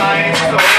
night.